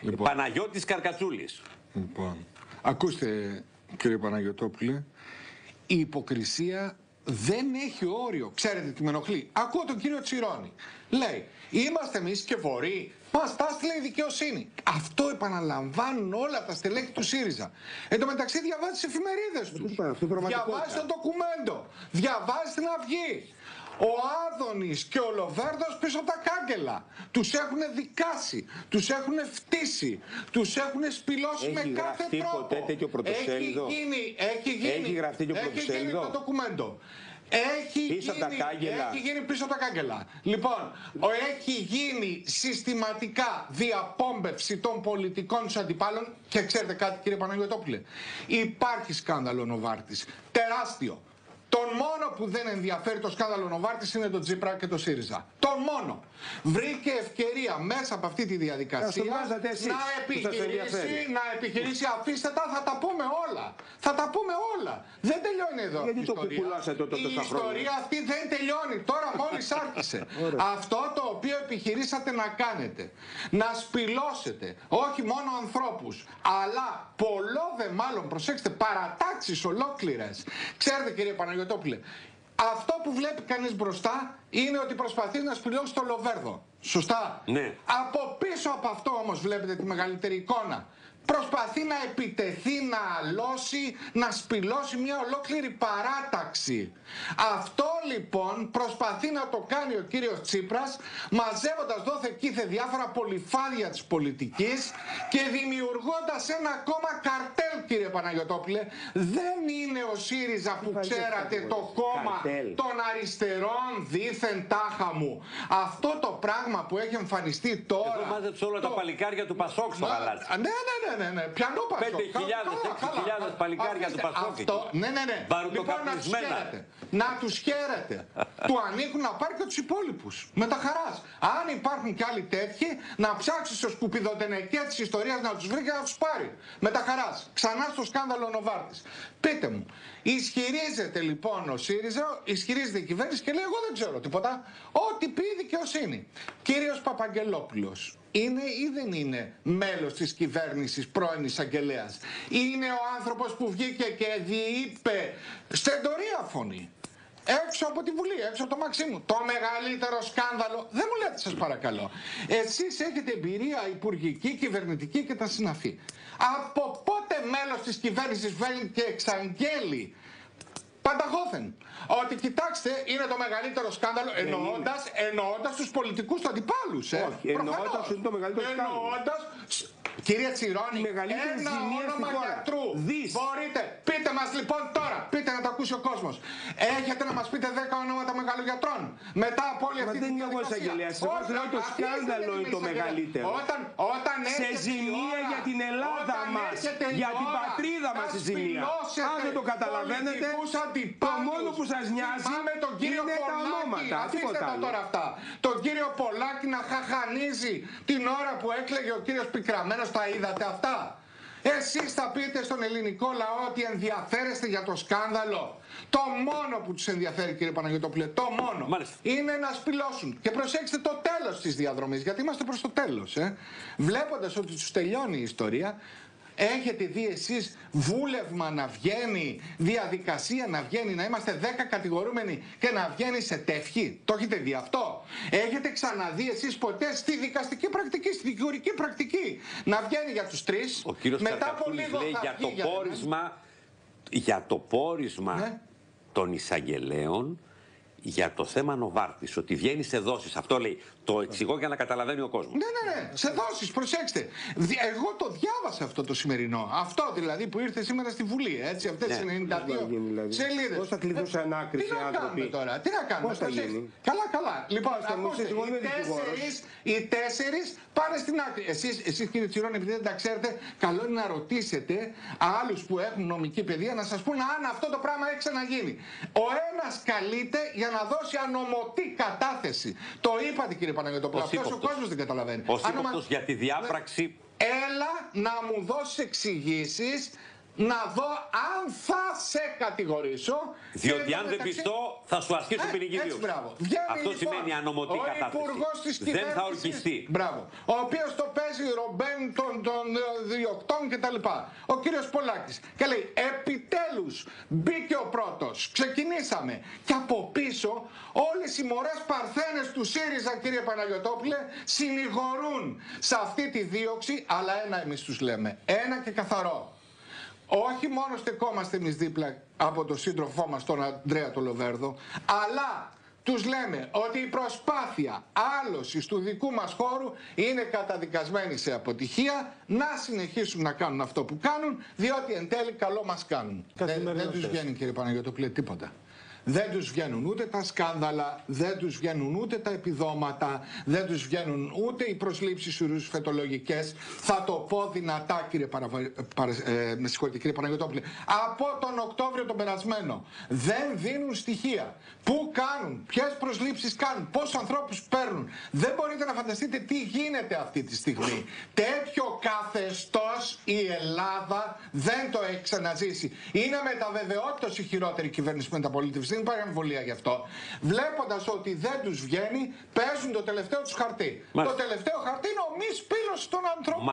Λοιπόν. Παναγιώτης Καρκατσούλης. Λοιπόν, ακούστε κύριε Παναγιωτόπουλε, η υποκρισία δεν έχει όριο. Ξέρετε τι με ενοχλεί; Ακούω τον κύριο Τσιρόνη. Λέει, είμαστε εμείς και βορεί. Μας τα έστειλε η δικαιοσύνη. Αυτό επαναλαμβάνουν όλα τα στελέχη του ΣΥΡΙΖΑ. Εν τω μεταξύ διαβάζει τις εφημερίδες τους. Διαβάζει το ντοκουμέντο. Διαβάζει την Αυγή. Ο Άδωνης και ο Λοβέρδος πίσω από τα κάγκελα. Τους έχουν δικάσει, τους έχουν φτύσει, τους έχουν σπηλώσει Έχει με κάθε γραφτεί τρόπο. ποτέ τέτοιο πρωτοσέλιδο; Έχει γίνει, έχει γίνει. Έχει γραφτεί τέτοιο Έχει γίνει πρωτοσέλιδο; το ντοκουμέντο. Έχει Πίσω από γίνει, τα κάγκελα; έχει γίνει πίσω από τα κάγκελα. Λοιπόν, ο- έχει γίνει συστηματικά διαπόμπευση των πολιτικών του αντιπάλων και ξέρετε κάτι κύριε Παναγιωτόπουλε. Υπάρχει σκάνδαλο Νοβάρτης. Τεράστιο. Τον μόνο που δεν ενδιαφέρει το σκάνδαλο Νοβάρτης είναι το Τζίπρα και το ΣΥΡΙΖΑ. Τον μόνο. Βρήκε ευκαιρία μέσα από αυτή τη διαδικασία Ας το βγάζατε εσείς, να που σας επιχειρήσει, ενδιαφέρει. να επιχειρήσει. Αφήστε τα, θα τα πούμε όλα. Θα τα πούμε όλα. Δεν τελειώνει εδώ. Γιατί η το ιστορία. κουκουλάσατε τότε Η τόσα χρόνια; ιστορία αυτή δεν τελειώνει. Τώρα μόλις άρχισε. Αυτό το οποίο επιχειρήσατε να κάνετε. Να σπηλώσετε όχι μόνο ανθρώπους αλλά πολλό δε μάλλον, προσέξτε, παρατάξεις ολόκληρες. Ξέρετε κύριε Παναγιωτόπουλε, αυτό που βλέπει κανείς μπροστά είναι ότι προσπαθεί να σπηλώσει το Λοβέρδο. Σωστά. Ναι. Από πίσω από αυτό όμως βλέπετε τη μεγαλύτερη εικόνα. Προσπαθεί να επιτεθεί, να αλώσει, να σπηλώσει μια ολόκληρη παράταξη. Αυτό λοιπόν προσπαθεί να το κάνει ο κύριος Τσίπρας μαζεύοντας δόθε κήθε διάφορα πολυφάδια της πολιτικής και δημιουργώντας ένα ακόμα καρτέλ κύριε Παναγιωτόπουλε. Δεν είναι ο ΣΥΡΙΖΑ που βάζει ξέρατε αυτό, το κόμμα καρτέλ. των αριστερών δίθεν τάχα μου. Αυτό το πράγμα που έχει εμφανιστεί τώρα. Εδώ μάζεψε όλα τα το- παλικάρια του Πασόκ στο Μα- γαλάτσι. Α, Ναι, ναι, ναι, ναι, ναι. Πιανό Πασόκ. 5.000, Καλά, καλά. 6.000 παλικάρια του Αφήστε, Πασόκ Αυτό, εκεί. ναι, ναι, ναι. Βαρουκοκαπνισμένα. Λοιπόν, να τους χαίρετε. Να τους χαίρετε. του ανήκουν να πάρει και τους υπόλοιπους. Με τα χαράς. Αν υπάρχουν κι άλλοι τέτοιοι, να ψάξει στο σκουπιδοτενεκέ της ιστορίας να τους βρει και να τους πάρει. Με τα χαράς. Ξανά στο σκάνδαλο Νοβάρτης. Πείτε μου, ισχυρίζεται λοιπόν ο ΣΥΡΙΖΑ, ισχυρίζεται η κυβέρνηση και λέει εγώ δεν ξέρω τίποτα. Ό,τι πει η δικαιοσύνη. Κύριος Παπαγγελόπουλος, είναι ή δεν είναι μέλος της κυβέρνησης πρώην εισαγγελέας; Είναι ο άνθρωπος που βγήκε και διείπε στεντορία φωνή. Έξω από τη Βουλή, έξω από το Μαξίμου. Το μεγαλύτερο σκάνδαλο. Δεν μου λέτε σας παρακαλώ. Εσείς έχετε εμπειρία υπουργική, κυβερνητική και τα συναφή. Από πότε μέλος της κυβέρνησης βγαίνει και εξαγγέλει Πανταχώθεν. Ότι κοιτάξτε, είναι το μεγαλύτερο σκάνδαλο εννοώντας, εννοώντας τους πολιτικούς του αντιπάλους. Ε. Όχι, εννοώντας Προφανώς. ότι είναι το μεγαλύτερο σκάνδαλο. Εννοώντας, Κυρία Τσιρόνη, Η μεγαλύτερη ένα ζημία όνομα στην χώρα. γιατρού. Δις. Μπορείτε, πείτε μας λοιπόν τώρα, πείτε να το ακούσει ο κόσμος. Έχετε να μας πείτε 10 ονόματα μεγαλογιατρών. Μετά από όλη Μα αυτή δεν τη είμαι εγώ διαδικασία. εισαγγελέας. Εγώ Όχι, λέω το αφήστε σκάνδαλο την είναι το εισαγγελέας. μεγαλύτερο. Όταν, όταν Σε έρχεται η ζημία ώρα, για την Ελλάδα όταν μας, έρχεται η για την ώρα πατρίδα μας να η ζημία. σπηλώσετε Αν δεν το καταλαβαίνετε, πολιτικούς το αντιπάλους. μόνο που σας νοιάζει Θυμάμαι τον κύριο είναι τα Πολάκη. ονόματα, Αφήστε τίποτα τα άλλο. τώρα αυτά. Τον κύριο Πολάκη να χαχανίζει την ώρα που έκλαιγε ο κύριος Πικραμένος. Τα είδατε αυτά. Εσείς θα πείτε στον ελληνικό λαό ότι ενδιαφέρεστε για το σκάνδαλο. Το μόνο που τους ενδιαφέρει κύριε Παναγιώτοπουλε, το μόνο, Μάλιστα. είναι να σπηλώσουν. Και προσέξτε το τέλος της διαδρομής, γιατί είμαστε προς το τέλος. Ε. Βλέποντας ότι τους τελειώνει η ιστορία, Έχετε δει εσείς βούλευμα να βγαίνει, διαδικασία να βγαίνει, να είμαστε 10 κατηγορούμενοι και να βγαίνει σε τεύχη; Το έχετε δει αυτό; Έχετε ξαναδεί εσείς ποτέ στη δικαστική πρακτική, στη δικηγορική πρακτική να βγαίνει για τους τρεις; Ο κύριος μετά από Καρκατούλης λίγο λέει θα για βγει το για έναν. πόρισμα, για το πόρισμα Ναι. των εισαγγελέων για το θέμα Νοβάρτης, ότι βγαίνει σε δόσεις. Αυτό λέει. Το εξηγώ για να καταλαβαίνει ο κόσμος. Ναι, ναι, ναι. Σε δόσεις, προσέξτε. Δι- Εγώ το διάβασα αυτό το σημερινό. Αυτό δηλαδή που ήρθε σήμερα στη Βουλή. Έτσι, αυτές Ναι. τι 92 Πώς θα γίνει, δηλαδή; σελίδες. Πώς θα κληθούν σε ανάκριση Τι να άνθρωποι; κάνουμε τώρα, τι να κάνουμε. Πώς θα προσέξτε. γίνει; Καλά, καλά. Λοιπόν, Μάλιστα, μου ακούστε, είσαι εγώ οι είμαι δικηγόρος. τέσσερις, οι τέσσερις πάνε στην άκρη. Εσείς, εσείς κύριε Τσιρόν, επειδή δεν τα ξέρετε, καλό είναι να ρωτήσετε άλλους που έχουν νομική παιδεία να σας πούνε αν αυτό το πράγμα έχει ξαναγίνει. Ο ένας καλείται για να δώσει ανομωτή κατάθεση. Το είπατε κύριε Παναγιώτοπουλο. Ως Αυτός ο ύποπτος. κόσμος δεν καταλαβαίνει. Ως Άνομα- ύποπτος για τη διάπραξη Έλα να μου δώσεις εξηγήσεις να δω αν θα σε κατηγορήσω. Διότι Και αν δεν μεταξύ- πιστώ, θα σου ασκήσω Ε, ποινική έτσι, δίωξη. μπράβο. Βγαίνει, Αυτό λοιπόν, σημαίνει ανομωτή ο κατάθεση. υπουργός της Δεν θα κυβέρνησης- ορκιστεί. Μπράβο. Ο οποίος το παίζει ρομπέν των, των ε, διοκτών κτλ. Ο κύριος Πολάκης. Και λέει, επιτέλους μπήκε ο πρώτος. Ξεκινήσαμε. Και από πίσω όλες οι μωρές παρθένες του ΣΥΡΙΖΑ, κύριε Παναγιωτόπουλε, συνηγορούν σε αυτή τη δίωξη. Αλλά ένα εμείς τους λέμε. Ένα και καθαρό. Όχι μόνο στεκόμαστε εμείς δίπλα από τον σύντροφό μας τον Αντρέα τον Λοβέρδο, αλλά τους λέμε ότι η προσπάθεια άλωσης του δικού μας χώρου είναι καταδικασμένη σε αποτυχία να συνεχίσουν να κάνουν αυτό που κάνουν, διότι εν τέλει καλό μας κάνουν. Δεν, δεν τους Καθημερινότητες. βγαίνει κύριε Παναγιώτοπουλε τίποτα. Δεν τους βγαίνουν ούτε τα σκάνδαλα, δεν τους βγαίνουν ούτε τα επιδόματα, δεν τους βγαίνουν ούτε οι προσλήψεις ουρούς φετολογικές. Θα το πω δυνατά κύριε, Παραβα... Παρα... ε, με συγχωρείτε, κύριε Παναγιώτοπουλε. Από τον Οκτώβριο τον περασμένο δεν δίνουν στοιχεία. Πού κάνουν, ποιες προσλήψεις κάνουν, πόσους ανθρώπους παίρνουν. Δεν μπορείτε να φανταστείτε τι γίνεται αυτή τη στιγμή. Τέτοιο καθεστώς η Ελλάδα δεν το έχει ξαναζήσει. Είναι με τα βεβαιότητας η χειρότερη κυβέρνηση μεταπολίτευση. Δεν υπάρχει αμφιβολία γι' αυτό. Βλέποντας ότι δεν τους βγαίνει, παίζουν το τελευταίο τους χαρτί. Μάλιστα. Το τελευταίο χαρτί είναι ο μη σπήλωση των ανθρώπων.